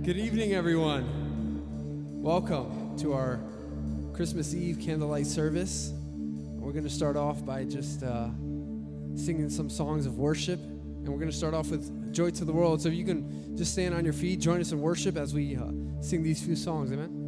Good evening, everyone. Welcome to our Christmas Eve candlelight service. We're going to start off by just uh, singing some songs of worship, and we're going to start off with Joy to the World. So you can just stand on your feet, join us in worship as we uh, sing these few songs. Amen.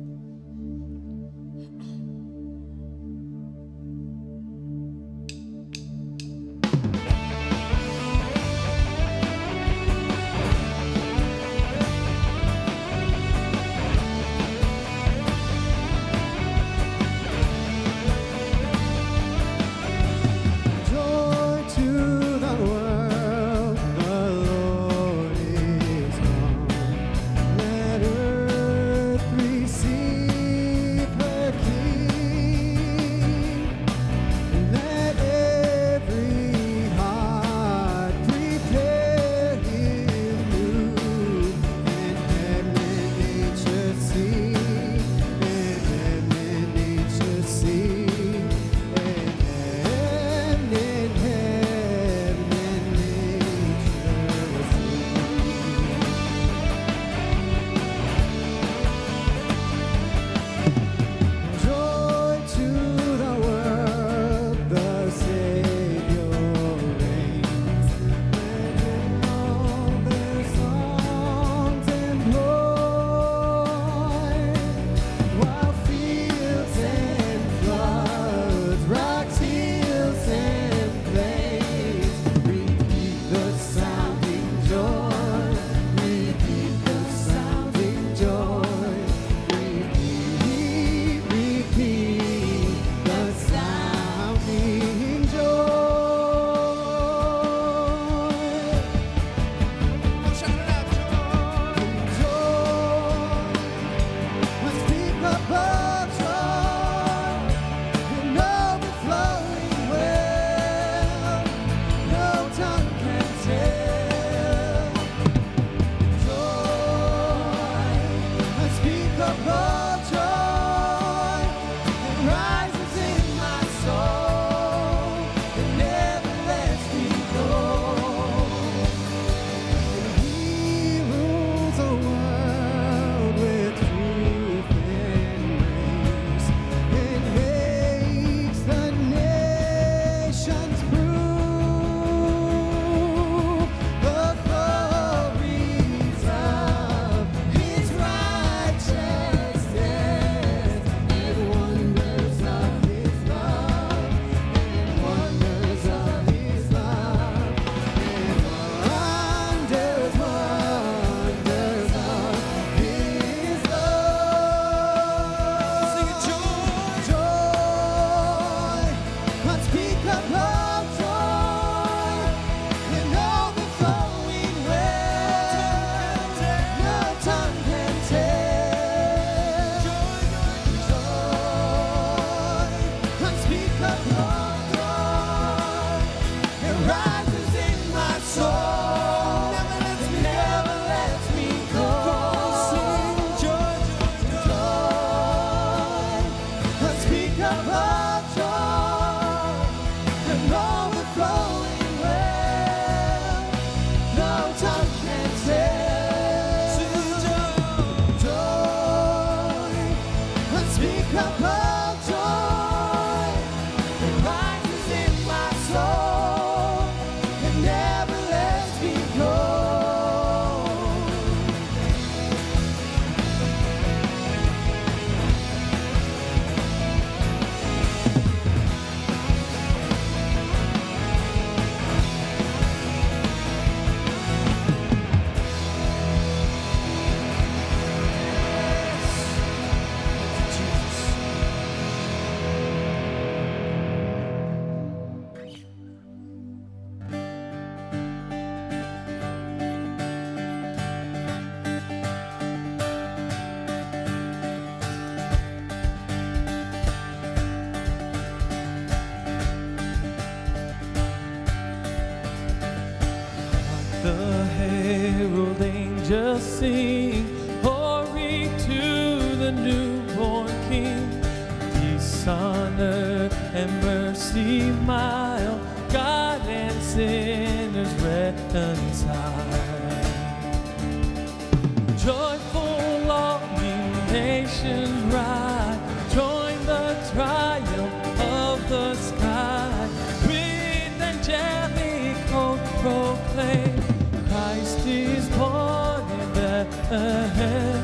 is born in Bethlehem.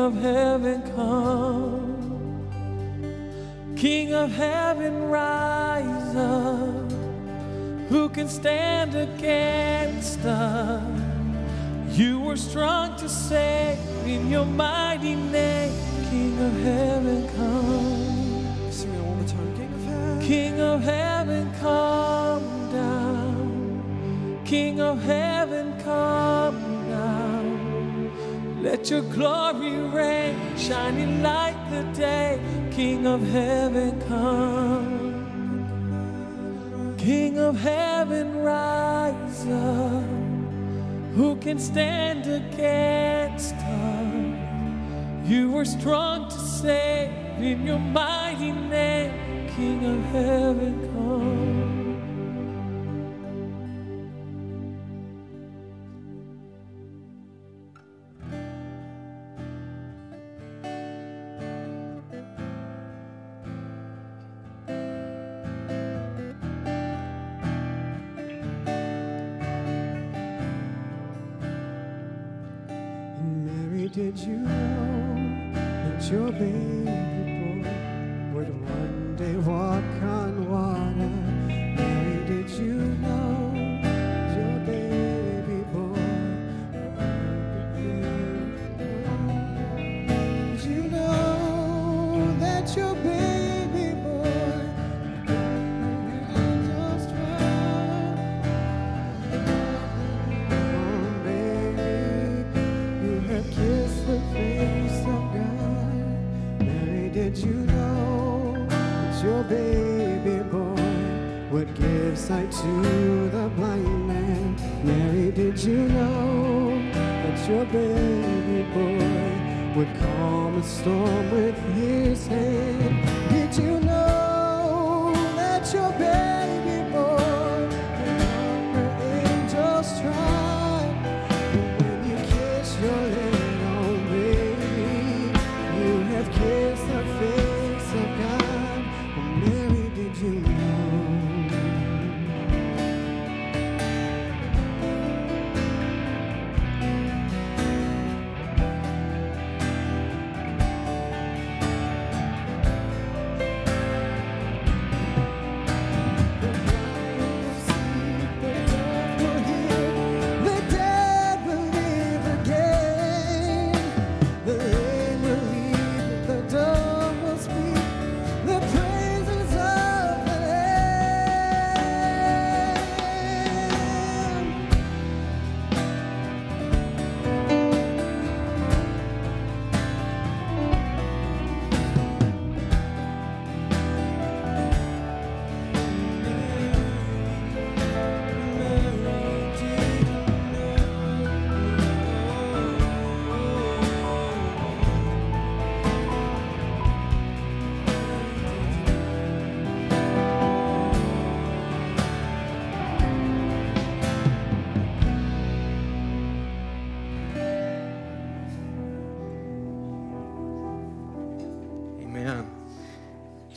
of him. Your glory reign, shining like the day. King of heaven, come. King of heaven, rise up. Who can stand against us? You were strong to save in your mighty name, King of heaven, come. did you know that your baby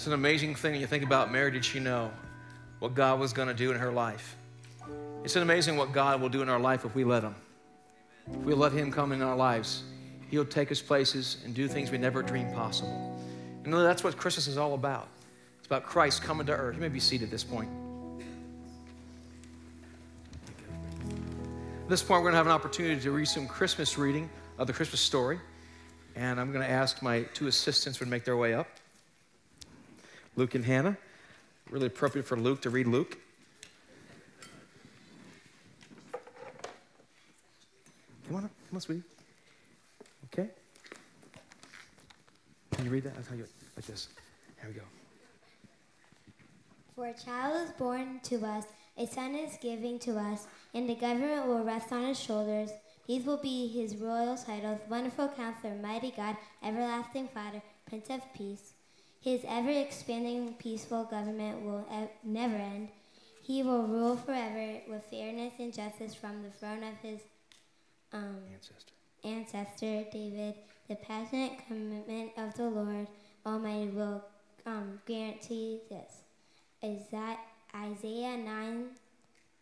It's an amazing thing when you think about Mary, did she know what God was going to do in her life? It's an amazing what God will do in our life if we let Him. If we let Him come in our lives, He'll take us places and do things we never dreamed possible. And that's what Christmas is all about. It's about Christ coming to earth. You may be seated at this point. At this point, we're going to have an opportunity to read some Christmas reading of the Christmas story. And I'm going to ask my two assistants to make their way up. Luke and Hannah. Really appropriate for Luke to read Luke. Come on up. Come on, sweetie. Okay. Can you read that? I'll tell you like this. Here we go. For a child is born to us, a son is given to us, and the government will rest on his shoulders. These will be his royal titles Wonderful Counselor, Mighty God, Everlasting Father, Prince of Peace. His ever expanding, peaceful government will never end. He will rule forever with fairness and justice from the throne of his um, Ancestor. ancestor David. The passionate commitment of the Lord Almighty will um, guarantee this. Is that Isaiah 9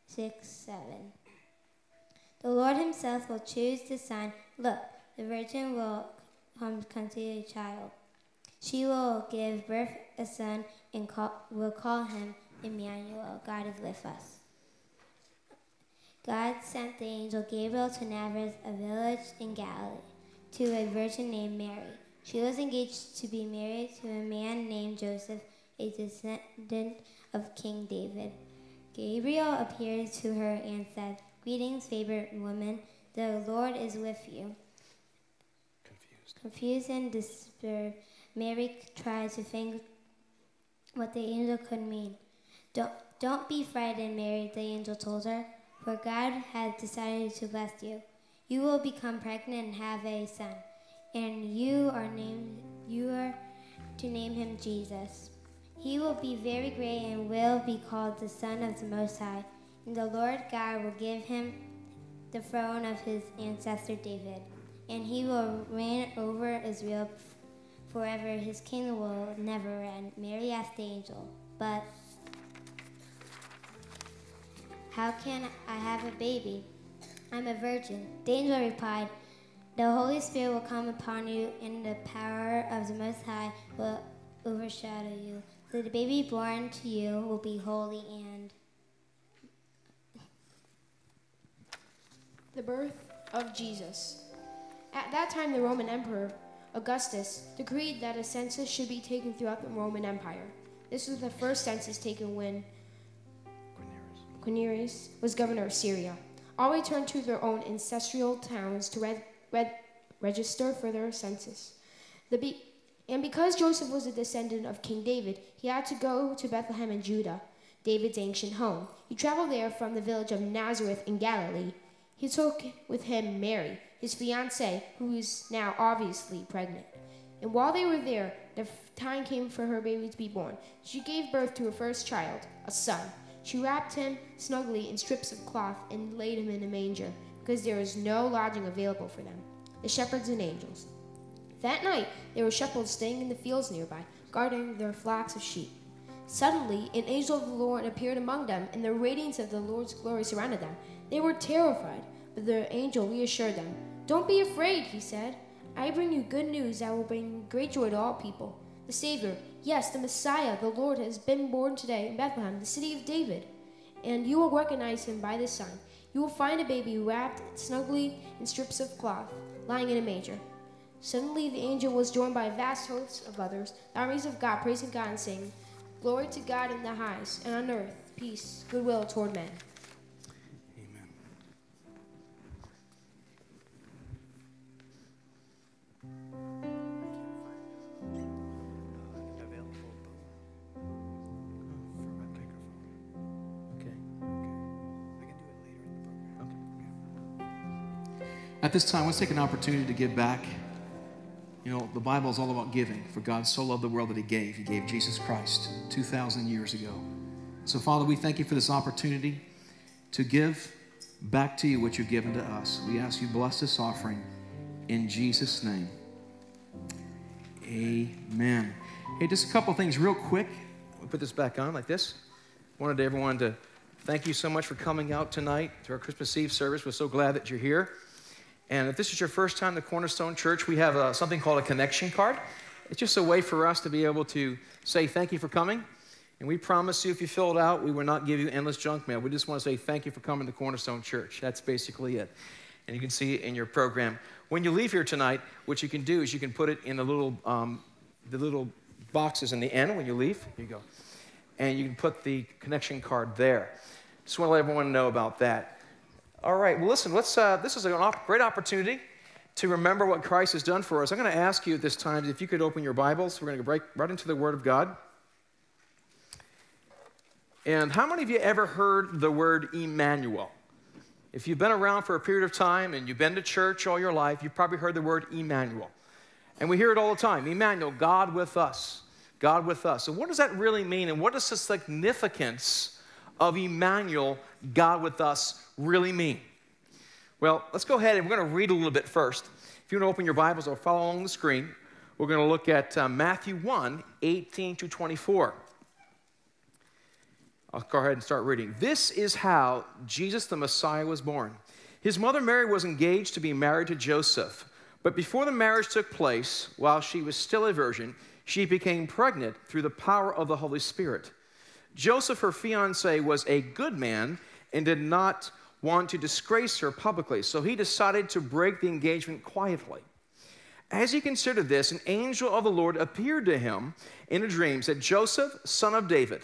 6 7. The Lord Himself will choose the son. Look, the virgin will come conceive a child. She will give birth a son and call, will call him Emmanuel. God is with us. God sent the angel Gabriel to Nazareth, a village in Galilee, to a virgin named Mary. She was engaged to be married to a man named Joseph, a descendant of King David. Gabriel appeared to her and said, Greetings, favored woman, the Lord is with you. Confused. Confused and disturbed, Mary tried to think what the angel could mean. Don't, don't be frightened, Mary, the angel told her, for God has decided to bless you. You will become pregnant and have a son, and you are named you are to name him Jesus. He will be very great and will be called the Son of the Most High, and the Lord God will give him the throne of his ancestor David, and he will reign over Israel forever. His kingdom will never end. Mary asked the angel, But how can I have a baby? I'm a virgin. The angel replied, The Holy Spirit will come upon you, and the power of the Most High will overshadow you. So the baby born to you will be holy and The birth of Jesus. At that time, the Roman Emperor Augustus decreed that a census should be taken throughout the Roman Empire. This was the first census taken when Quirinius was governor of Syria. All returned to their own ancestral towns to register for their census. The be, and because Joseph was a descendant of King David, he had to go to Bethlehem in Judah, David's ancient home. He traveled there from the village of Nazareth in Galilee. He took with him Mary, his fiancée, who is now obviously pregnant. And while they were there, the time came for her baby to be born. She gave birth to her first child, a son. She wrapped him snugly in strips of cloth and laid him in a manger, because there was no lodging available for them. The shepherds and angels. That night, there were shepherds staying in the fields nearby, guarding their flocks of sheep. Suddenly, an angel of the Lord appeared among them, and the radiance of the Lord's glory surrounded them. They were terrified, but the angel reassured them. Don't be afraid, he said. I bring you good news that will bring great joy to all people. The Savior, yes, the Messiah, the Lord, has been born today in Bethlehem, the city of David. And you will recognize him by this sign. You will find a baby wrapped snugly in strips of cloth, lying in a manger. Suddenly the angel was joined by vast host of others, the armies of God, praising God and saying, Glory to God in the highest, and on earth peace, goodwill toward men. At this time, let's take an opportunity to give back. You know, the Bible is all about giving. For God so loved the world that He gave. He gave Jesus Christ 2,000 years ago. So, Father, we thank you for this opportunity to give back to you what you've given to us. We ask you bless this offering in Jesus' name. Amen. Hey, just a couple things real quick. We'll put this back on like this. Wanted everyone to thank you so much for coming out tonight to our Christmas Eve service. We're so glad that you're here. And if this is your first time to Cornerstone Church, we have uh, something called a connection card. It's just a way for us to be able to say thank you for coming. And we promise you, if you fill it out, we will not give you endless junk mail. We just want to say thank you for coming to Cornerstone Church. That's basically it. And you can see it in your program. When you leave here tonight, what you can do is you can put it in the little, um, the little boxes in the end when you leave. Here you go. And you can put the connection card there. Just want to let everyone know about that. All right, well, listen, let's, uh, this is a great opportunity to remember what Christ has done for us. I'm going to ask you at this time if you could open your Bibles. We're going to break right into the Word of God. And how many of you ever heard the word Emmanuel? If you've been around for a period of time and you've been to church all your life, you've probably heard the word Emmanuel. And we hear it all the time Emmanuel, God with us. God with us. So, what does that really mean? And what is the significance of Emmanuel, God with us, really mean? Well, let's go ahead and we're going to read a little bit first. If you want to open your Bibles or follow along the screen, we're going to look at uh, Matthew 1 18 to 24. I'll go ahead and start reading. This is how Jesus the Messiah was born. His mother Mary was engaged to be married to Joseph, but before the marriage took place, while she was still a virgin, she became pregnant through the power of the Holy Spirit. Joseph, her fiance, was a good man and did not want to disgrace her publicly, so he decided to break the engagement quietly. As he considered this, an angel of the Lord appeared to him in a dream, said, Joseph, son of David,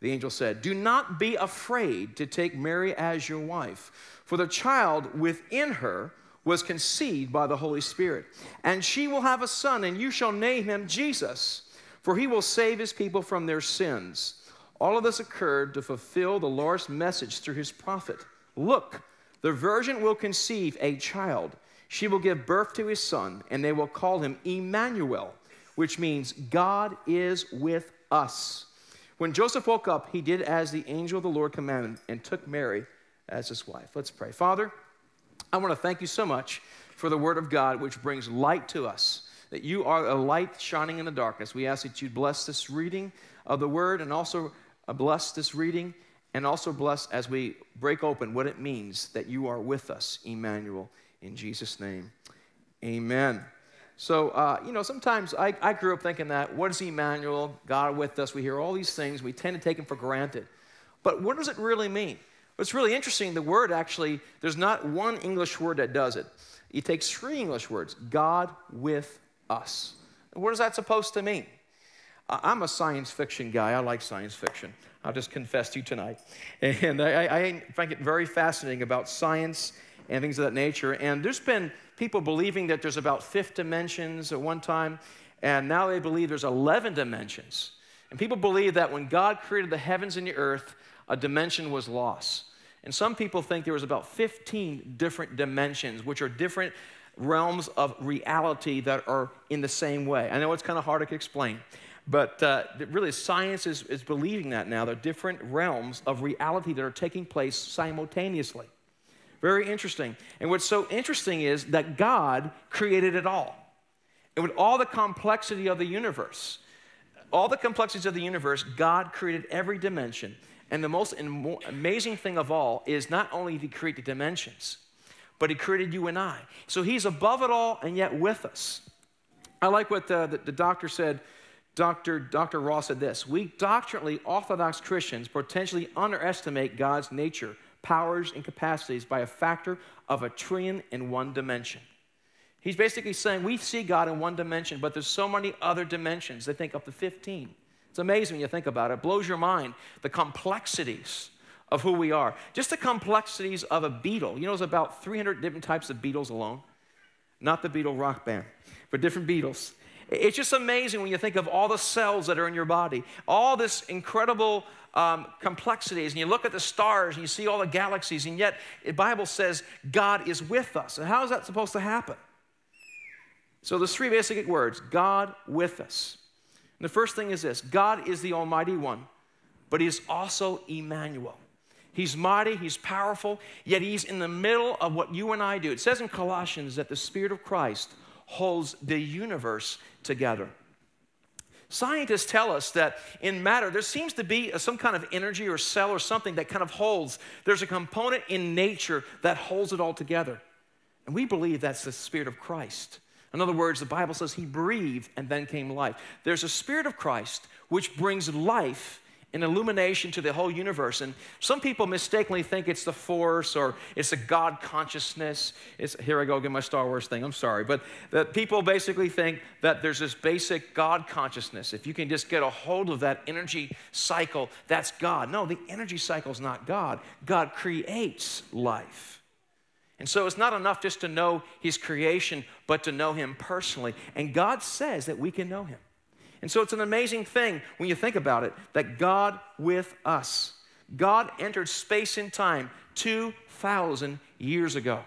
the angel said, Do not be afraid to take Mary as your wife, for the child within her was conceived by the Holy Spirit. And she will have a son, and you shall name him Jesus, for he will save his people from their sins. All of this occurred to fulfill the Lord's message through his prophet. Look, the virgin will conceive a child. She will give birth to his son, and they will call him Emmanuel, which means God is with us. When Joseph woke up, he did as the angel of the Lord commanded and took Mary as his wife. Let's pray. Father, I want to thank you so much for the word of God, which brings light to us, that you are a light shining in the darkness. We ask that you bless this reading of the word and also bless this reading and also bless as we break open what it means that you are with us, Emmanuel. In Jesus' name, amen. So, uh, you know, sometimes I, I grew up thinking that, what is Emmanuel? God with us. We hear all these things. We tend to take them for granted. But what does it really mean? What's really interesting, the word actually, there's not one English word that does it. It takes three English words God with us. What is that supposed to mean? I'm a science fiction guy. I like science fiction. I'll just confess to you tonight. And I, I find it very fascinating about science and things of that nature. And there's been people believing that there's about fifth dimensions at one time, and now they believe there's 11 dimensions. And people believe that when God created the heavens and the earth, a dimension was lost. And some people think there was about 15 different dimensions, which are different realms of reality that are in the same way. I know it's kind of hard to explain, but uh, really science is, is believing that now. There are different realms of reality that are taking place simultaneously. Very interesting. And what's so interesting is that God created it all. And with all the complexity of the universe, all the complexities of the universe, God created every dimension. And the most amazing thing of all is not only did He create the dimensions, but He created you and I. So He's above it all and yet with us. I like what the, the, the doctor said. Dr. Dr. Ross said this We doctrinally Orthodox Christians potentially underestimate God's nature powers, and capacities by a factor of a trillion in one dimension. He's basically saying we see God in one dimension, but there's so many other dimensions. They think up to 15. It's amazing when you think about it. It blows your mind, the complexities of who we are. Just the complexities of a beetle. You know, there's about 300 different types of beetles alone. Not the Beatle rock band, but different beetles. It's just amazing when you think of all the cells that are in your body, all this incredible um, complexities, and you look at the stars and you see all the galaxies, and yet the Bible says God is with us. And how is that supposed to happen? So there's three basic words God with us. And the first thing is this God is the Almighty One, but He is also Emmanuel. He's mighty, He's powerful, yet He's in the middle of what you and I do. It says in Colossians that the Spirit of Christ holds the universe together. Scientists tell us that in matter, there seems to be some kind of energy or cell or something that kind of holds. There's a component in nature that holds it all together. And we believe that's the Spirit of Christ. In other words, the Bible says he breathed and then came life. There's a Spirit of Christ which brings life and illumination to the whole universe. And some people mistakenly think it's the force or it's a God consciousness. It's, here I go again, my Star Wars thing. I'm sorry. But that people basically think that there's this basic God consciousness. If you can just get a hold of that energy cycle, that's God. No, the energy cycle is not God. God creates life. And so it's not enough just to know His creation, but to know Him personally. And God says that we can know Him. And so it's an amazing thing when you think about it that God with us. God entered space and time 2,000 years ago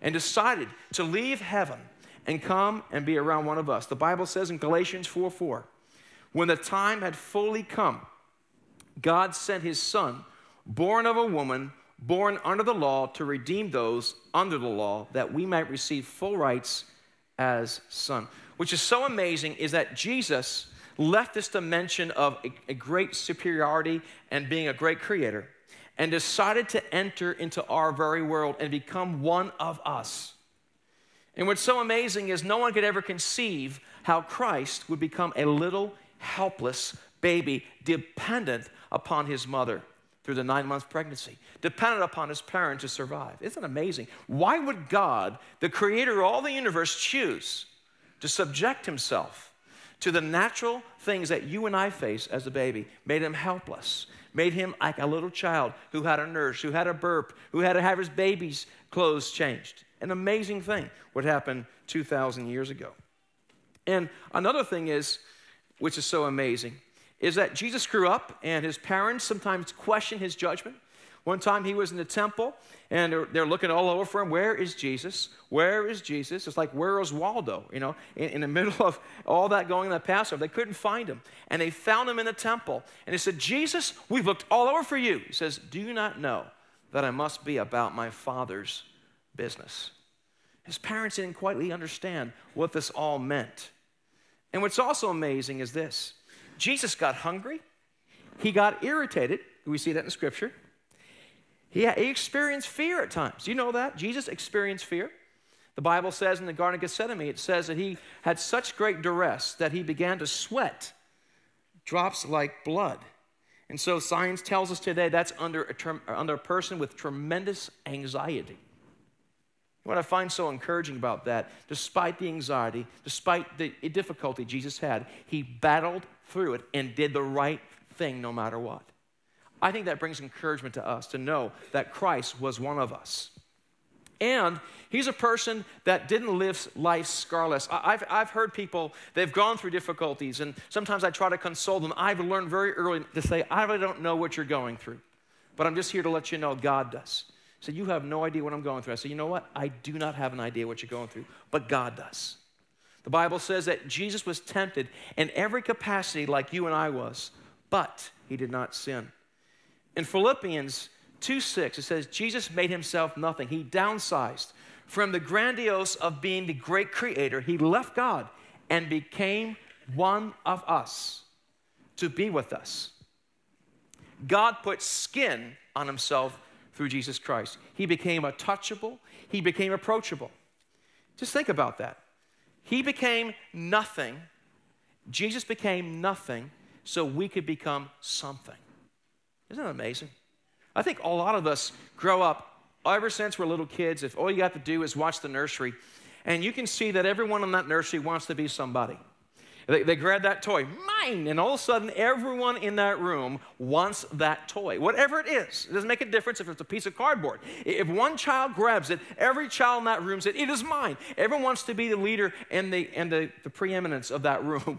and decided to leave heaven and come and be around one of us. The Bible says in Galatians 4 4, when the time had fully come, God sent his son, born of a woman, born under the law, to redeem those under the law, that we might receive full rights as son which is so amazing is that Jesus left this dimension of a, a great superiority and being a great creator and decided to enter into our very world and become one of us. And what's so amazing is no one could ever conceive how Christ would become a little helpless baby dependent upon his mother through the nine months pregnancy, dependent upon his parent to survive. Isn't it amazing? Why would God, the creator of all the universe, choose to subject himself to the natural things that you and I face as a baby, made him helpless, made him like a little child who had a nurse, who had a burp, who had to have his baby's clothes changed. An amazing thing what happened 2,000 years ago. And another thing is, which is so amazing, is that Jesus grew up and his parents sometimes questioned his judgment. One time he was in the temple and they're, they're, looking all over for him. Where is Jesus? Where is Jesus? It's like, where is Waldo? You know, in, in the middle of all that going in the Passover, they couldn't find him. And they found him in the temple. And they said, Jesus, we've looked all over for you. He says, Do you not know that I must be about my Father's business? His parents didn't quite understand what this all meant. And what's also amazing is this Jesus got hungry, he got irritated. We see that in Scripture. He, he experienced fear at times. You know that? Jesus experienced fear. The Bible says in the Garden of Gethsemane, it says that he had such great duress that he began to sweat drops like blood. And so science tells us today that's under a, term, under a person with tremendous anxiety. What I find so encouraging about that, despite the anxiety, despite the difficulty Jesus had, he battled through it and did the right thing no matter what. I think that brings encouragement to us to know that Christ was one of us. And he's a person that didn't live life scarless. I've, I've heard people, they've gone through difficulties, and sometimes I try to console them. I've learned very early to say, I really don't know what you're going through, but I'm just here to let you know God does. So you have no idea what I'm going through. I said, you know what? I do not have an idea what you're going through, but God does. The Bible says that Jesus was tempted in every capacity like you and I was, but he did not sin. In Philippians 2 6, it says, Jesus made himself nothing. He downsized. From the grandiose of being the great creator, he left God and became one of us to be with us. God put skin on himself through Jesus Christ. He became a touchable, he became approachable. Just think about that. He became nothing, Jesus became nothing so we could become something. Isn't that amazing? I think a lot of us grow up, ever since we're little kids, if all you have to do is watch the nursery, and you can see that everyone in that nursery wants to be somebody. They, they grab that toy, mine, and all of a sudden, everyone in that room wants that toy, whatever it is. It doesn't make a difference if it's a piece of cardboard. If one child grabs it, every child in that room says, It is mine. Everyone wants to be the leader and the, and the, the preeminence of that room.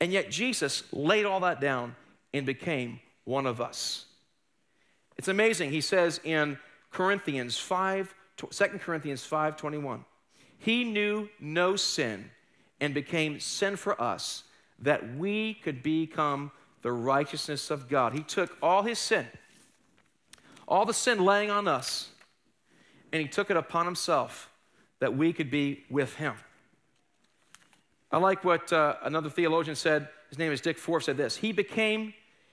And yet, Jesus laid all that down and became one of us. It's amazing. He says in Corinthians 5, 2 Corinthians 5 21, He knew no sin and became sin for us that we could become the righteousness of God. He took all his sin, all the sin laying on us, and he took it upon himself that we could be with him. I like what uh, another theologian said. His name is Dick Force. Said this: He became,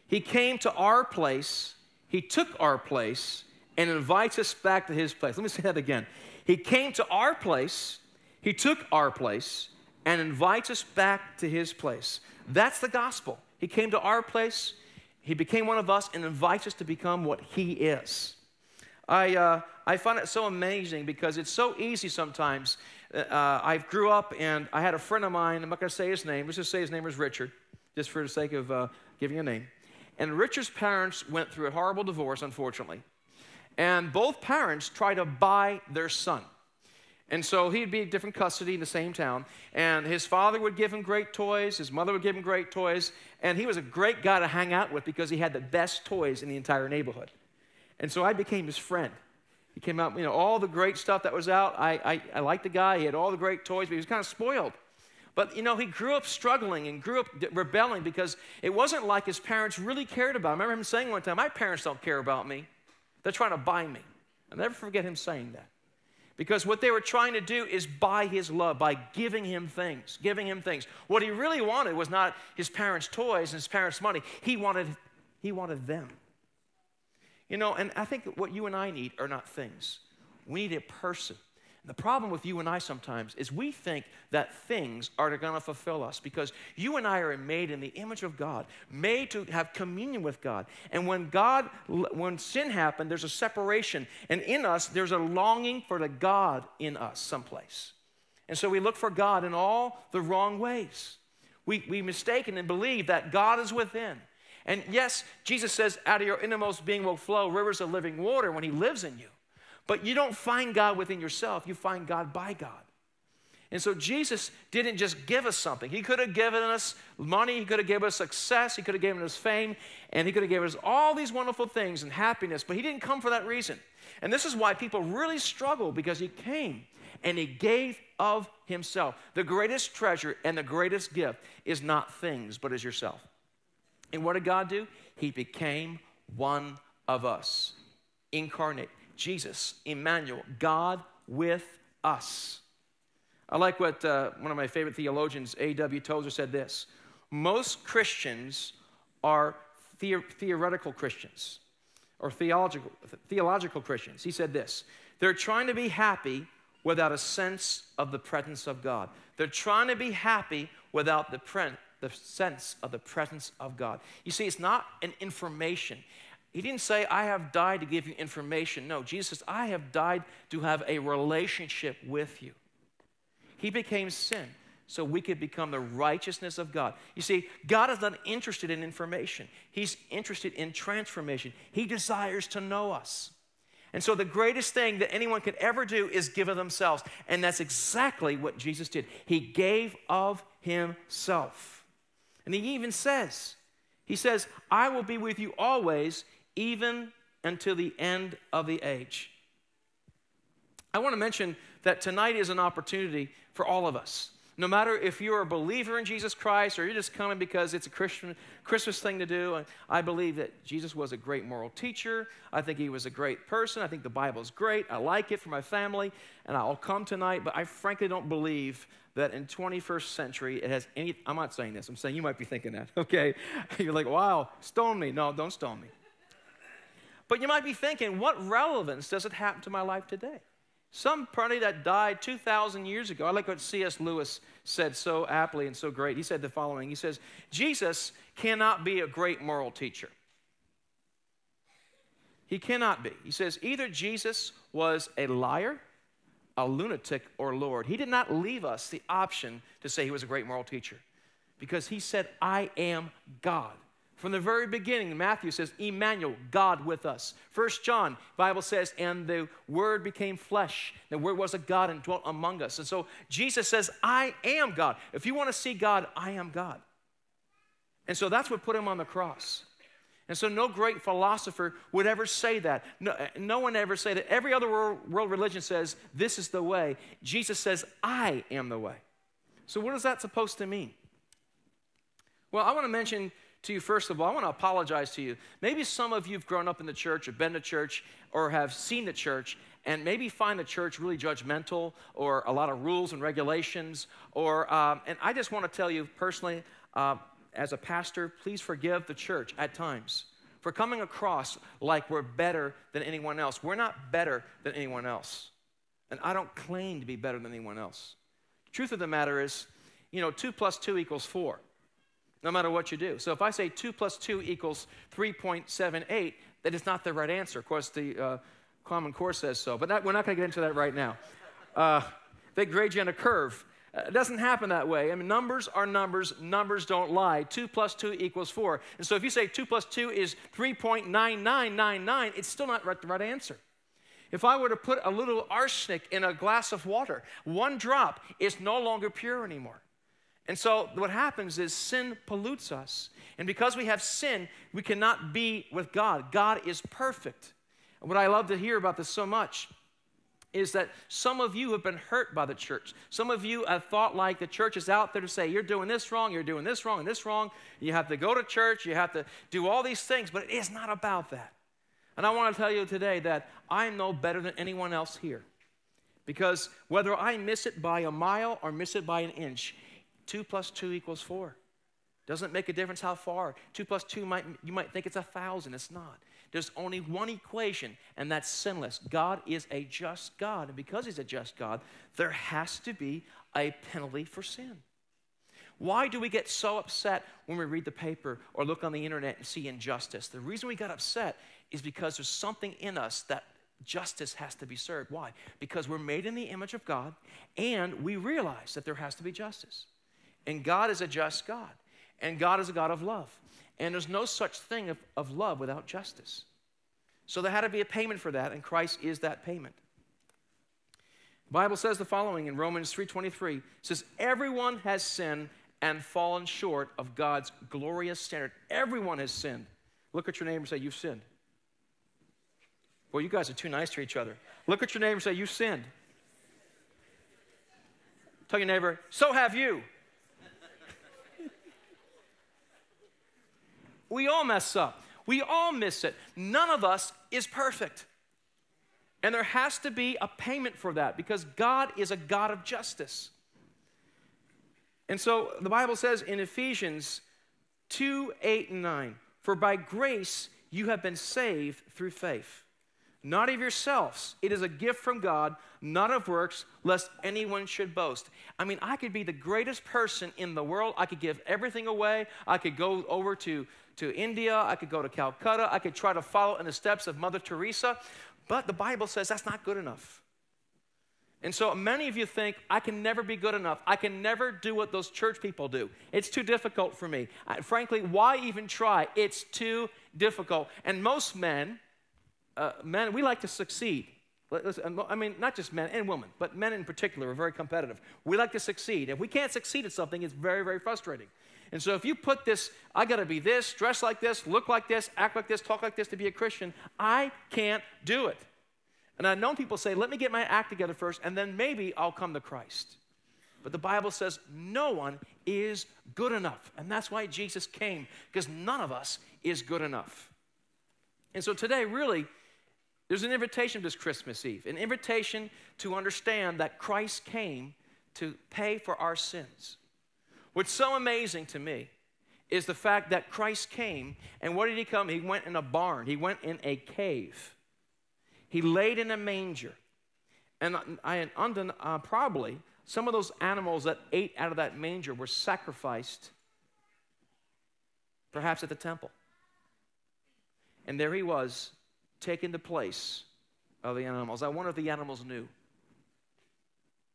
he came to our place. He took our place and invites us back to his place. Let me say that again. He came to our place. He took our place and invites us back to his place. That's the gospel. He came to our place. He became one of us and invites us to become what he is. I, uh, I find it so amazing because it's so easy sometimes. Uh, I grew up and I had a friend of mine, I'm not going to say his name, let's just say his name was Richard, just for the sake of uh, giving a name. And Richard's parents went through a horrible divorce, unfortunately. And both parents tried to buy their son. And so he'd be in different custody in the same town. And his father would give him great toys, his mother would give him great toys. And he was a great guy to hang out with because he had the best toys in the entire neighborhood. And so I became his friend. He came out, you know, all the great stuff that was out. I, I, I liked the guy. He had all the great toys, but he was kind of spoiled. But, you know, he grew up struggling and grew up rebelling because it wasn't like his parents really cared about him. I remember him saying one time, My parents don't care about me. They're trying to buy me. I'll never forget him saying that. Because what they were trying to do is buy his love by giving him things, giving him things. What he really wanted was not his parents' toys and his parents' money. He wanted, he wanted them. You know, and I think what you and I need are not things. We need a person. The problem with you and I sometimes is we think that things are going to fulfill us because you and I are made in the image of God, made to have communion with God. And when God, when sin happened, there's a separation. And in us, there's a longing for the God in us someplace. And so we look for God in all the wrong ways. We, we mistaken and believe that God is within. And yes, Jesus says, out of your innermost being will flow rivers of living water when He lives in you. But you don't find God within yourself, you find God by God. And so Jesus didn't just give us something. He could have given us money, he could have given us success, he could have given us fame, and he could have given us all these wonderful things and happiness, but he didn't come for that reason. And this is why people really struggle because he came and he gave of himself. The greatest treasure and the greatest gift is not things, but is yourself. And what did God do? He became one of us, incarnate. Jesus, Emmanuel, God with us. I like what uh, one of my favorite theologians, A.W. Tozer, said this Most Christians are the- theoretical Christians or theological, theological Christians. He said this They're trying to be happy without a sense of the presence of God. They're trying to be happy without the, the sense of the presence of God. You see, it's not an information, he didn't say, I have died to give you information. No, Jesus says, I have died to have a relationship with you. He became sin so we could become the righteousness of God. You see, God is not interested in information, He's interested in transformation. He desires to know us. And so, the greatest thing that anyone could ever do is give of themselves. And that's exactly what Jesus did. He gave of Himself. And He even says, He says, I will be with you always, even until the end of the age. I want to mention that tonight is an opportunity for all of us. No matter if you're a believer in Jesus Christ or you're just coming because it's a Christian Christmas thing to do, I believe that Jesus was a great moral teacher. I think he was a great person. I think the Bible is great. I like it for my family, and I'll come tonight. But I frankly don't believe that in 21st century it has any. I'm not saying this. I'm saying you might be thinking that. Okay, you're like, wow, stone me. No, don't stone me. But you might be thinking, what relevance does it happen to my life today? Some Somebody that died 2,000 years ago. I like what C.S. Lewis said so aptly and so great. He said the following He says, Jesus cannot be a great moral teacher. He cannot be. He says, either Jesus was a liar, a lunatic, or Lord. He did not leave us the option to say he was a great moral teacher because he said, I am God. From the very beginning, Matthew says, Emmanuel, God with us. First John, Bible says, and the word became flesh. The word was a God and dwelt among us. And so Jesus says, I am God. If you want to see God, I am God. And so that's what put him on the cross. And so no great philosopher would ever say that. No, no one ever say that. Every other world, world religion says, this is the way. Jesus says, I am the way. So what is that supposed to mean? Well, I want to mention to you, first of all, I want to apologize to you. Maybe some of you have grown up in the church or been to church or have seen the church and maybe find the church really judgmental or a lot of rules and regulations. Or, um, and I just want to tell you personally, uh, as a pastor, please forgive the church at times for coming across like we're better than anyone else. We're not better than anyone else. And I don't claim to be better than anyone else. Truth of the matter is, you know, 2 plus 2 equals 4, no matter what you do. So if I say 2 plus 2 equals 3.78, that is not the right answer. Of course, the uh, Common Core says so, but that, we're not going to get into that right now. Uh, they grade you on a curve. Uh, it doesn't happen that way. I mean, numbers are numbers. Numbers don't lie. 2 plus 2 equals 4. And so if you say 2 plus 2 is 3.9999, it's still not right, the right answer. If I were to put a little arsenic in a glass of water, one drop is no longer pure anymore. And so what happens is sin pollutes us. And because we have sin, we cannot be with God. God is perfect. And what I love to hear about this so much is that some of you have been hurt by the church. Some of you have thought like the church is out there to say, you're doing this wrong, you're doing this wrong, and this wrong. You have to go to church, you have to do all these things, but it is not about that. And I want to tell you today that I know better than anyone else here. Because whether I miss it by a mile or miss it by an inch, two plus two equals four. Doesn't make a difference how far. Two plus two might you might think it's a thousand. It's not. There's only one equation, and that's sinless. God is a just God, and because He's a just God, there has to be a penalty for sin. Why do we get so upset when we read the paper or look on the internet and see injustice? The reason we got upset is because there's something in us that justice has to be served. Why? Because we're made in the image of God and we realize that there has to be justice. And God is a just God, and God is a God of love. And there's no such thing of, of love without justice. So there had to be a payment for that, and Christ is that payment. The Bible says the following in Romans 3:23. It says, Everyone has sinned and fallen short of God's glorious standard. Everyone has sinned. Look at your neighbor and say, You've sinned. Well, you guys are too nice to each other. Look at your neighbor and say, You've sinned. Tell your neighbor, So have you. We all mess up. We all miss it. None of us is perfect. And there has to be a payment for that because God is a God of justice. And so the Bible says in Ephesians 2 8 and 9, For by grace you have been saved through faith not of yourselves. It is a gift from God, not of works, lest anyone should boast. I mean, I could be the greatest person in the world. I could give everything away. I could go over to, to India. I could go to Calcutta. I could try to follow in the steps of Mother Teresa. But the Bible says that's not good enough. And so many of you think, I can never be good enough. I can never do what those church people do. It's too difficult for me. I, frankly, why even try? It's too difficult. And most men, uh, men, we like to succeed. I mean, not just men and women, but men in particular are very competitive. We like to succeed. If we can't succeed at something, it's very, very frustrating. And so if you put this, I got to be this, dress like this, look like this, act like this, talk like this to be a Christian, I can't do it. And I've known people say, let me get my act together first, and then maybe I'll come to Christ. But the Bible says no one is good enough. And that's why Jesus came, because none of us is good enough. And so today, really, there's an invitation this Christmas Eve, an invitation to understand that Christ came to pay for our sins. What's so amazing to me is the fact that Christ came, and what did he come? He went in a barn, he went in a cave, he laid in a manger. And I, uh, probably some of those animals that ate out of that manger were sacrificed, perhaps at the temple. And there he was taking the place of the animals. I wonder if the animals knew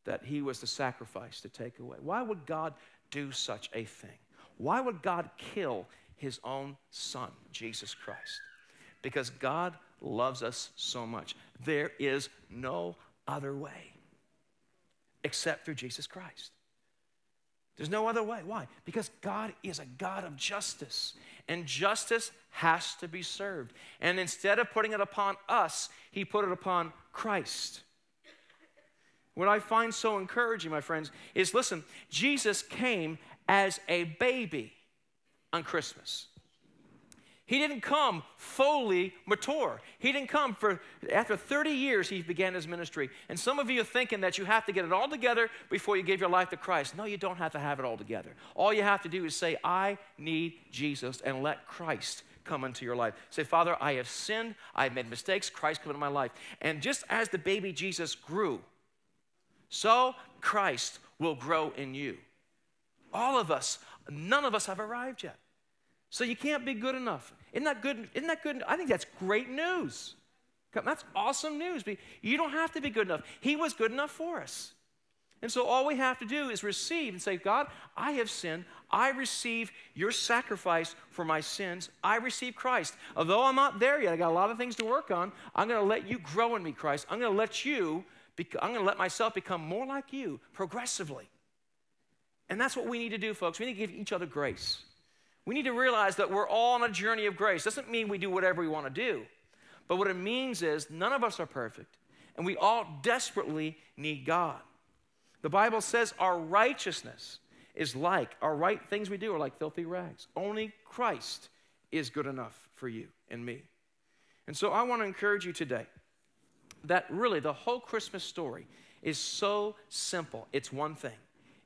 that he was the sacrifice to take away. Why would God do such a thing? Why would God kill his own son, Jesus Christ? Because God loves us so much. There is no other way except through Jesus Christ. There's no other way. Why? Because God is a God of justice, and justice has to be served. And instead of putting it upon us, He put it upon Christ. What I find so encouraging, my friends, is listen, Jesus came as a baby on Christmas. He didn't come fully mature. He didn't come for, after 30 years, he began his ministry. And some of you are thinking that you have to get it all together before you give your life to Christ. No, you don't have to have it all together. All you have to do is say, I need Jesus, and let Christ come into your life. Say, Father, I have sinned. I have made mistakes. Christ come into my life. And just as the baby Jesus grew, so Christ will grow in you. All of us, none of us have arrived yet. So you can't be good enough. Isn't that good? Isn't that good? I think that's great news. That's awesome news. You don't have to be good enough. He was good enough for us. And so all we have to do is receive and say, God, I have sinned. I receive your sacrifice for my sins. I receive Christ. Although I'm not there yet, I got a lot of things to work on. I'm going to let you grow in me, Christ. I'm going to let you, I'm going to let myself become more like you progressively. And that's what we need to do, folks. We need to give each other grace. We need to realize that we're all on a journey of grace. Doesn't mean we do whatever we want to do. But what it means is none of us are perfect, and we all desperately need God. The Bible says our righteousness is like, our right things we do are like filthy rags. Only Christ is good enough for you and me. And so I want to encourage you today that really the whole Christmas story is so simple. It's one thing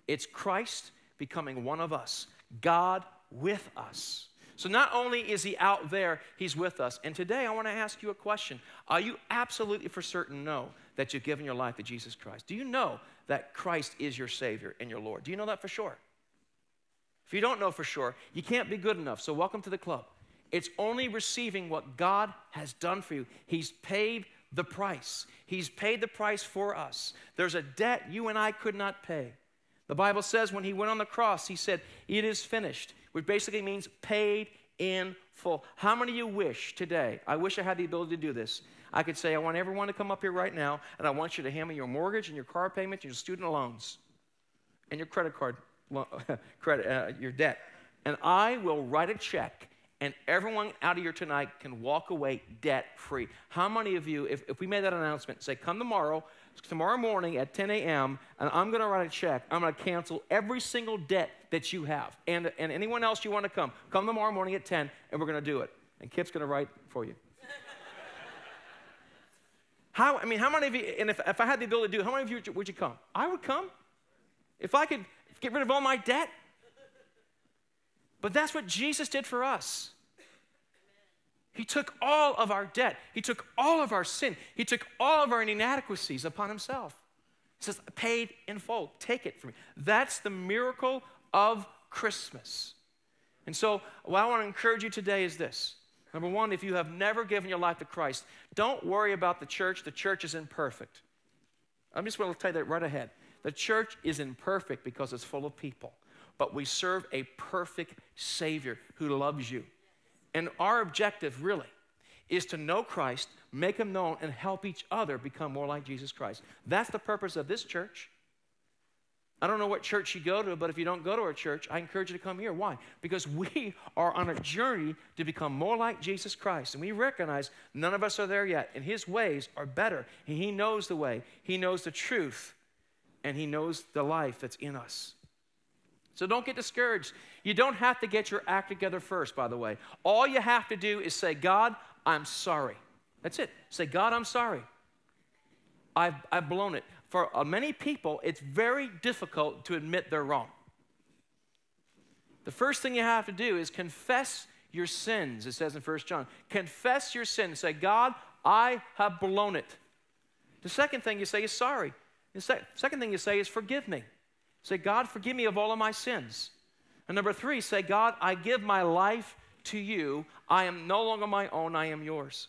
it's Christ becoming one of us, God with us. So not only is he out there, he's with us. And today I want to ask you a question. Are you absolutely for certain know that you've given your life to Jesus Christ? Do you know that Christ is your Savior and your Lord? Do you know that for sure? If you don't know for sure, you can't be good enough. So welcome to the club. It's only receiving what God has done for you. He's paid the price. He's paid the price for us. There's a debt you and I could not pay. The Bible says when he went on the cross, he said, It is finished which basically means paid in full. How many of you wish today, I wish I had the ability to do this. I could say, I want everyone to come up here right now, and I want you to hand me your mortgage and your car payment, your student loans, and your credit card, credit, uh, your debt. And I will write a check, and everyone out of here tonight can walk away debt free. How many of you, if, if we made that announcement, say, come tomorrow, tomorrow morning at 10 a.m., and I'm going to write a check. I'm going to cancel every single debt that you have. And, and anyone else you want to come, come tomorrow morning at 10, and we're going to do it. And Kip's going to write for you. how, I mean, how many of you, and if, if I had the ability to do it, how many of you would you come? I would come. If I could get rid of all my debt. But that's what Jesus did for us. He took all of our debt. He took all of our sin. He took all of our inadequacies upon himself. He says, paid in full. Take it from me. That's the miracle of Christmas. And so, what I want to encourage you today is this. Number one, if you have never given your life to Christ, don't worry about the church. The church is imperfect. I'm just going to tell you that right ahead. The church is imperfect because it's full of people, but we serve a perfect Savior who loves you. And our objective really is to know Christ, make him known, and help each other become more like Jesus Christ. That's the purpose of this church. I don't know what church you go to, but if you don't go to our church, I encourage you to come here. Why? Because we are on a journey to become more like Jesus Christ. And we recognize none of us are there yet. And his ways are better. He knows the way, he knows the truth, and he knows the life that's in us. So don't get discouraged. You don't have to get your act together first, by the way. All you have to do is say, God, I'm sorry. That's it. Say, God, I'm sorry. I've, I've blown it. For uh, many people, it's very difficult to admit they're wrong. The first thing you have to do is confess your sins, it says in 1 John. Confess your sins. Say, God, I have blown it. The second thing you say is sorry. The second thing you say is forgive me. Say, God, forgive me of all of my sins. And number three, say, God, I give my life to you. I am no longer my own, I am yours.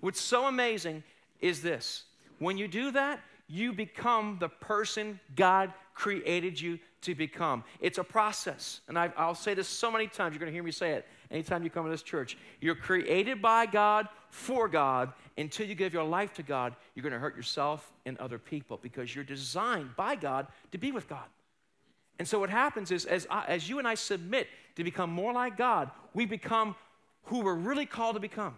What's so amazing is this when you do that, you become the person God created you to become. It's a process. And I, will say this so many times, you're going to hear me say it anytime you come to this church. You're created by God for God. Until you give your life to God, you're going to hurt yourself and other people because you're designed by God to be with God. And so what happens is, as, I, as you and I submit to become more like God, we become who we're really called to become.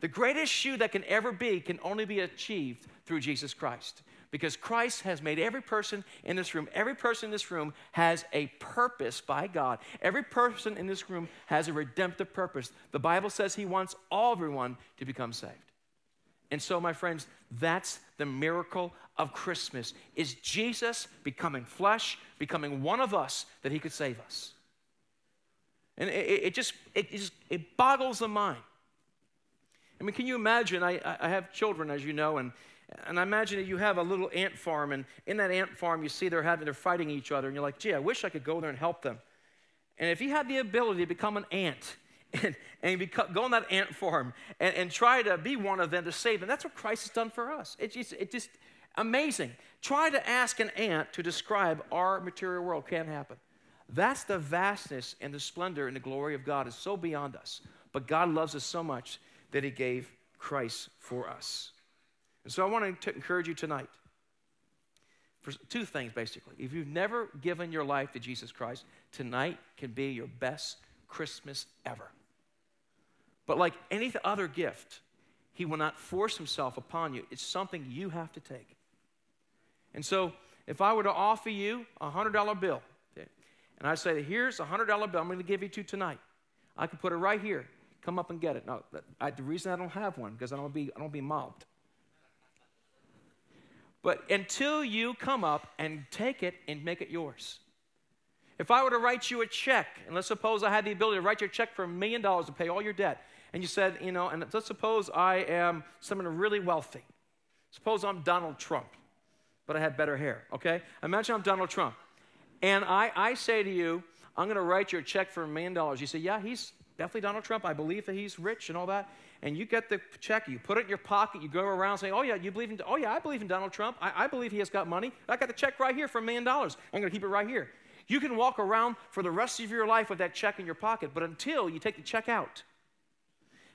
The greatest you that can ever be can only be achieved through Jesus Christ Because Christ has made every person in this room, every person in this room has a purpose by God. Every person in this room has a redemptive purpose. The Bible says He wants all everyone to become saved. And so, my friends, that's the miracle of Christmas is Jesus becoming flesh, becoming one of us that he could save us. And it, it just, it just it boggles the mind. I mean, can you imagine? I, I have children, as you know, and, and I imagine that you have a little ant farm, and in that ant farm, you see they're having, they're fighting each other, and you're like, gee, I wish I could go there and help them. And if you had the ability to become an ant, and, and become, go on that ant farm and, and try to be one of them to save them. That's what Christ has done for us. It's just, it just amazing. Try to ask an ant to describe our material world. Can't happen. That's the vastness and the splendor and the glory of God is so beyond us. But God loves us so much that He gave Christ for us. And so I want to encourage you tonight for two things basically. If you've never given your life to Jesus Christ, tonight can be your best Christmas ever. But like any other gift, He will not force Himself upon you. It's something you have to take. And so, if I were to offer you a $100 bill, and I say, here's a $100 bill I'm going to give you to tonight, I could put it right here. Come up and get it. Now, the reason I don't have one, because I don't be, I don't be mobbed. But until you come up and take it and make it yours. If I were to write you a check, and let's suppose I had the ability to write you a check for a million dollars to pay all your debt, and you said, you know, and let's suppose I am someone really wealthy. Suppose I'm Donald Trump, but I had better hair, okay? Imagine I'm Donald Trump. And I, I say to you, I'm going to write you a check for a million dollars. You say, yeah, he's definitely Donald Trump. I believe that he's rich and all that. And you get the check, you put it in your pocket, you go around saying, oh, yeah, you believe in, oh, yeah, I believe in Donald Trump. I, I believe he has got money. I got the check right here for a million dollars. I'm going to keep it right here. You can walk around for the rest of your life with that check in your pocket, but until you take the check out,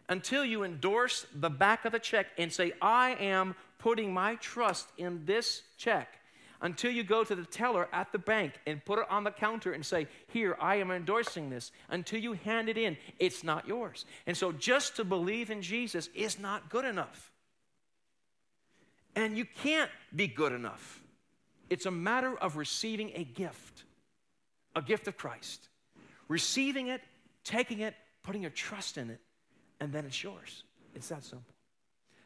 until you endorse the back of the check and say, I am putting my trust in this check, until you go to the teller at the bank and put it on the counter and say, Here, I am endorsing this, until you hand it in, it's not yours. And so just to believe in Jesus is not good enough. And you can't be good enough. It's a matter of receiving a gift, a gift of Christ. Receiving it, taking it, putting your trust in it, and then it's yours. It's that simple.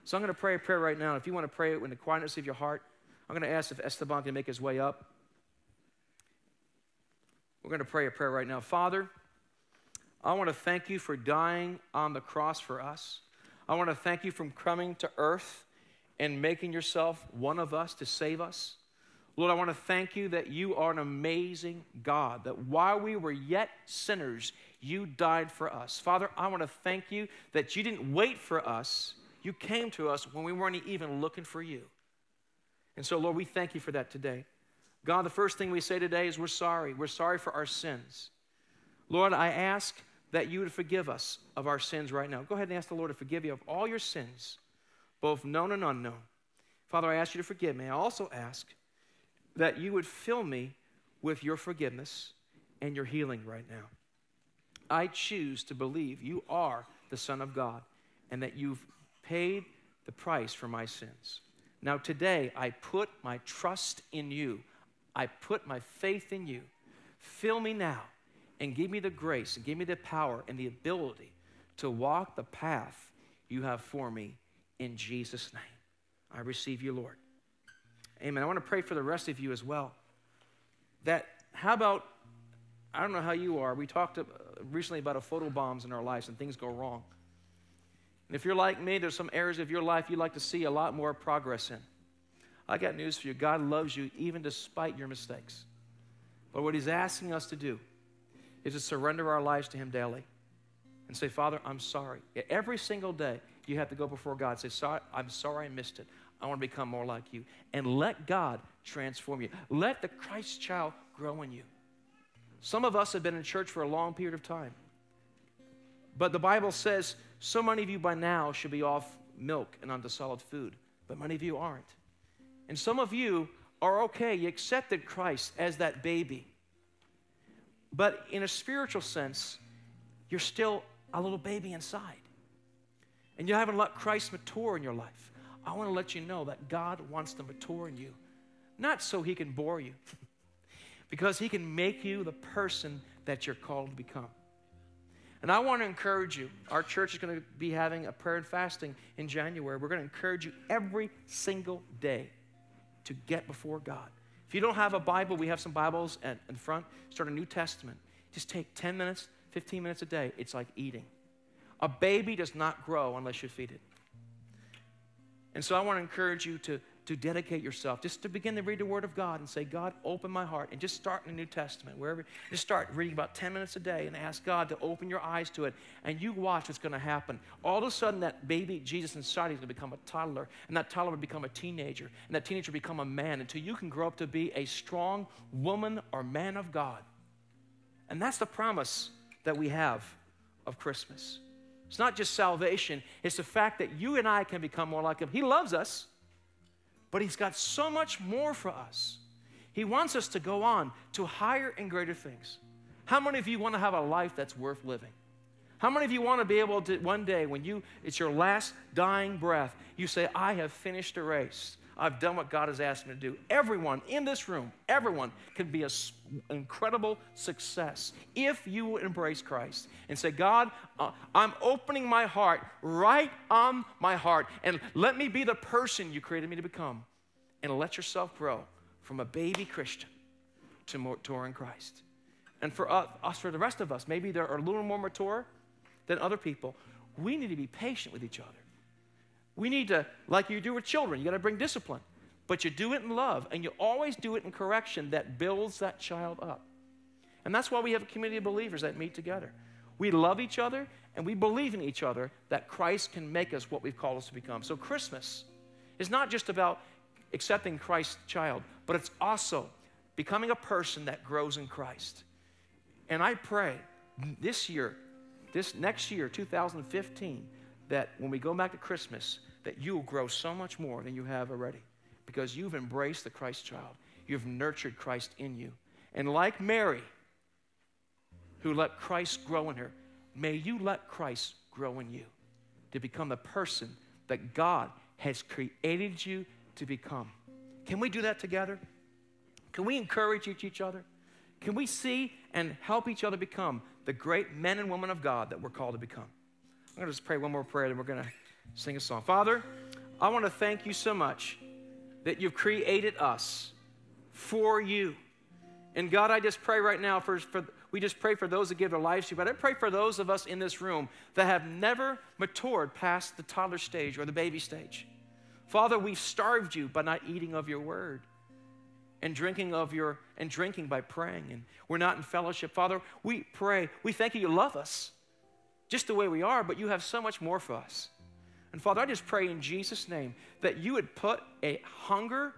So I'm going to pray a prayer right now. If you want to pray it in the quietness of your heart, I'm going to ask if Esteban can make his way up. We're going to pray a prayer right now. Father, I want to thank you for dying on the cross for us. I want to thank you for coming to earth and making yourself one of us to save us. Lord, I want to thank you that you are an amazing God, that while we were yet sinners, you died for us. Father, I want to thank you that you didn't wait for us. You came to us when we weren't even looking for you. And so, Lord, we thank you for that today. God, the first thing we say today is we're sorry. We're sorry for our sins. Lord, I ask that you would forgive us of our sins right now. Go ahead and ask the Lord to forgive you of all your sins, both known and unknown. Father, I ask you to forgive me. I also ask that you would fill me with your forgiveness and your healing right now. I choose to believe you are the Son of God and that you've paid the price for my sins. Now, today, I put my trust in you. I put my faith in you. Fill me now and give me the grace and give me the power and the ability to walk the path you have for me in Jesus' name. I receive you, Lord. Amen. I want to pray for the rest of you as well. That, how about, I don't know how you are. We talked uh, recently about a photo bombs in our lives and things go wrong. And if you're like me, there's some areas of your life you'd like to see a lot more progress in. I got news for you. God loves you even despite your mistakes. But what He's asking us to do is to surrender our lives to Him daily and say, Father, I'm sorry. Every single day, you have to go before God and say, sorry, I'm sorry I missed it. I want to become more like you. And let God transform you. Let the Christ child grow in you. Some of us have been in church for a long period of time. But the Bible says so many of you by now should be off milk and onto solid food, but many of you aren't. And some of you are okay, you accepted Christ as that baby. But in a spiritual sense, you're still a little baby inside. And you haven't let Christ mature in your life. I want to let you know that God wants to mature in you not so he can bore you, because he can make you the person that you're called to become. And I want to encourage you. Our church is going to be having a prayer and fasting in January. We're going to encourage you every single day to get before God. If you don't have a Bible, we have some Bibles at, in front. Start a New Testament. Just take 10 minutes, 15 minutes a day. It's like eating. A baby does not grow unless you feed it. And so I want to encourage you to, to dedicate yourself, just to begin to read the Word of God and say, God, open my heart. And just start in the New Testament, wherever. Just start reading about 10 minutes a day and ask God to open your eyes to it. And you watch what's going to happen. All of a sudden, that baby Jesus inside is going to become a toddler. And that toddler will become a teenager. And that teenager will become a man until you can grow up to be a strong woman or man of God. And that's the promise that we have of Christmas. It's not just salvation, it's the fact that you and I can become more like Him. He loves us, but He's got so much more for us. He wants us to go on to higher and greater things. How many of you want to have a life that's worth living? How many of you want to be able to one day when you it's your last dying breath, you say, I have finished a race. I've done what God has asked me to do. Everyone in this room, everyone can be an incredible success if you embrace Christ and say, God, uh, I'm opening my heart right on my heart, and let me be the person you created me to become. And let yourself grow from a baby Christian to mature in Christ. And for us, us, for the rest of us, maybe they're a little more mature than other people, we need to be patient with each other. We need to, like you do with children, you got to bring discipline. But you do it in love, and you always do it in correction that builds that child up. And that's why we have a community of believers that meet together. We love each other, and we believe in each other that Christ can make us what we've called us to become. So, Christmas is not just about accepting Christ's child, but it's also becoming a person that grows in Christ. And I pray this year, this next year, 2015, that when we go back to Christmas, that you will grow so much more than you have already because you've embraced the Christ child. You've nurtured Christ in you. And like Mary, who let Christ grow in her, may you let Christ grow in you to become the person that God has created you to become. Can we do that together? Can we encourage each other? Can we see and help each other become the great men and women of God that we're called to become? I'm going to just pray one more prayer, and we're going to sing a song. Father, I want to thank you so much that you've created us for you. And God, I just pray right now for, for we just pray for those that give their lives to you, but I pray for those of us in this room that have never matured past the toddler stage or the baby stage. Father, we've starved you by not eating of your word and drinking of your and drinking by praying and we're not in fellowship father we pray we thank you you love us just the way we are, but you have so much more for us. And Father, I just pray in Jesus' name that you would put a hunger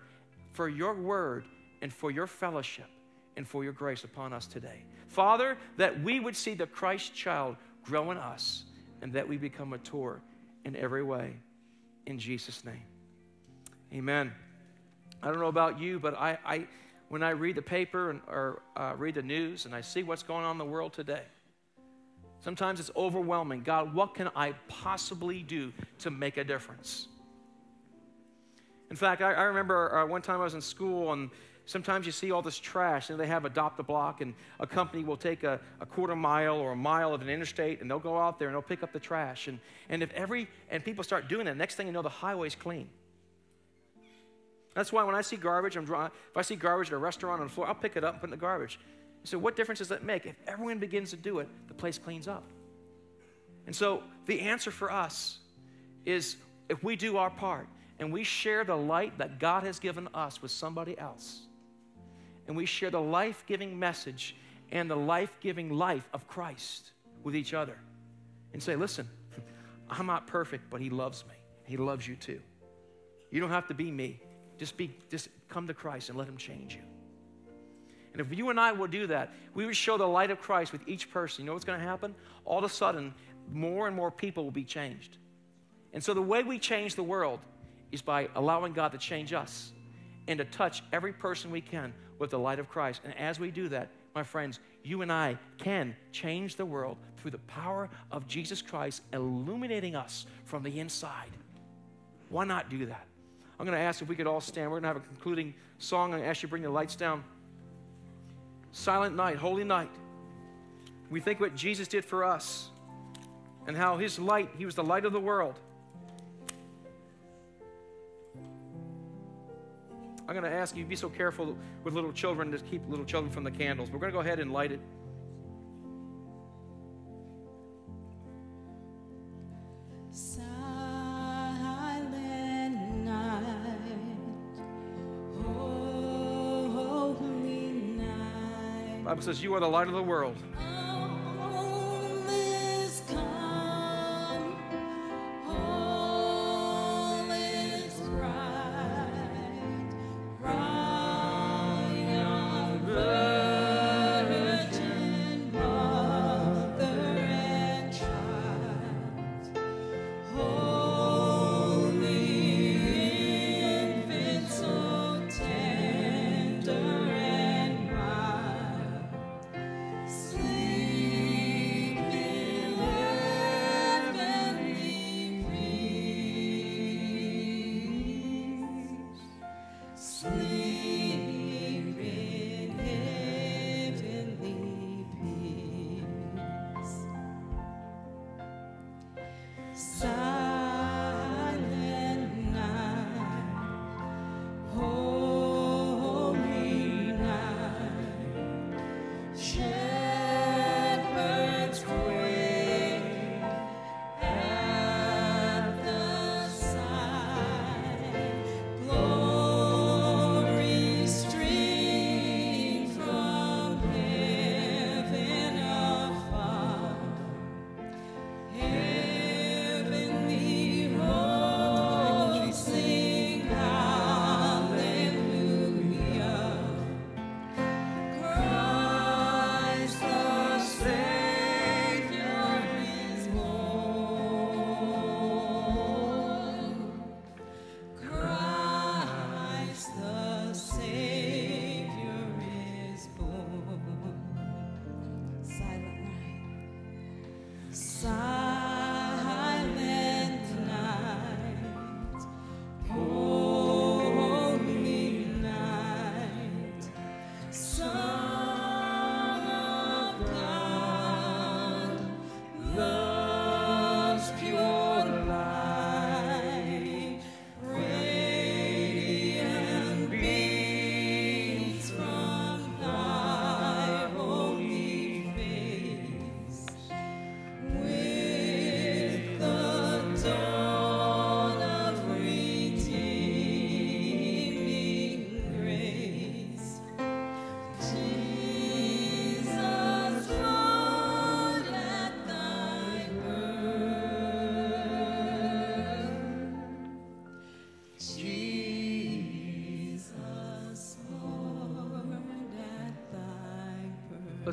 for your word and for your fellowship and for your grace upon us today. Father, that we would see the Christ child grow in us and that we become mature in every way. In Jesus' name. Amen. I don't know about you, but I, I when I read the paper and, or uh, read the news and I see what's going on in the world today, Sometimes it's overwhelming. God, what can I possibly do to make a difference? In fact, I, I remember uh, one time I was in school and sometimes you see all this trash and they have adopt a block and a company will take a, a, quarter mile or a mile of an interstate and they'll go out there and they'll pick up the trash and, and if every and people start doing that next thing you know the highway's clean that's why when i see garbage i'm drawing if i see garbage at a restaurant on the floor i'll pick it up and put it in the garbage so, what difference does that make? If everyone begins to do it, the place cleans up. And so, the answer for us is if we do our part and we share the light that God has given us with somebody else, and we share the life giving message and the life giving life of Christ with each other, and say, listen, I'm not perfect, but He loves me. He loves you too. You don't have to be me. Just be, just come to Christ and let Him change you. And if you and I will do that, we would show the light of Christ with each person. You know what's going to happen? All of a sudden, more and more people will be changed. And so the way we change the world is by allowing God to change us and to touch every person we can with the light of Christ. And as we do that, my friends, you and I can change the world through the power of Jesus Christ illuminating us from the inside. Why not do that? I'm going to ask if we could all stand. We're going to have a concluding song. I'm going to ask you to bring the lights down. Silent night, holy night. We think what Jesus did for us and how his light, he was the light of the world. I'm going to ask you to be so careful with little children to keep little children from the candles. We're going to go ahead and light it. Bible says, You are the light of the world. Silent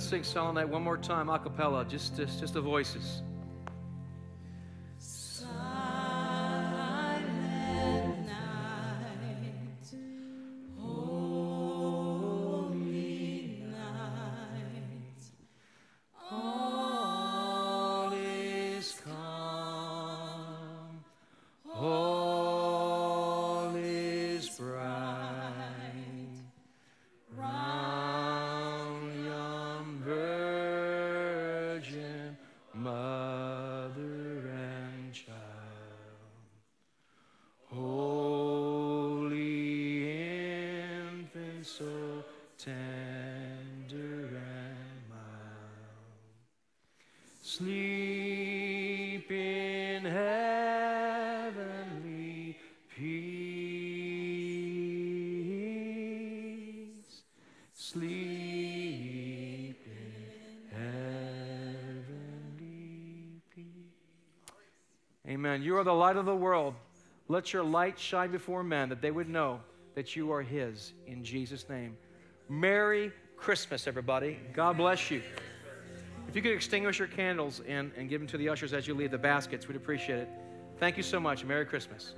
Let's sing Night one more time, a cappella, just, just, just the voices. Are the light of the world. Let your light shine before men that they would know that you are His in Jesus' name. Merry Christmas, everybody. God bless you. If you could extinguish your candles and, and give them to the ushers as you leave the baskets, we'd appreciate it. Thank you so much. Merry Christmas.